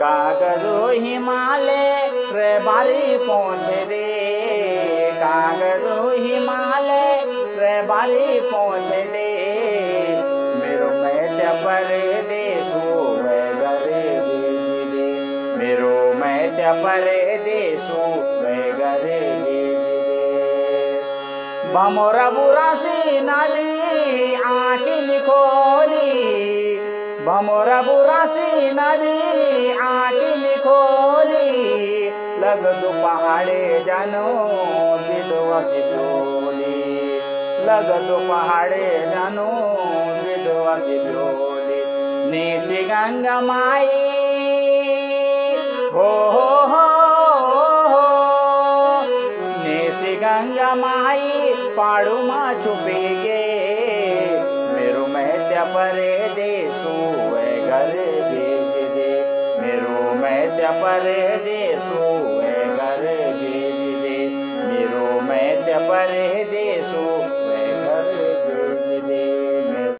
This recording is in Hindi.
कागजो हिमालय रे बारी पहुँच दे। कागजो हिमालय रे बारी पहुँच दे। मेरो मैत्य परदेशो घरे भेज दे। मेरो मैत्य परदेशो घरे भेज दे। बमोरा बुरासी नबी बमोरा बुरासी नबी आँखी खोली लग दो पहाड़े जानो विधवासी बोली। लग दो पहाड़े जानो विधवासी बोली। निशी गंगा माई, हो हो हो निशी गंगा माई, पाड़ू मा छुपी गे मेरो मैत्य परे पर देसु वे मेरो गृहो मर देशो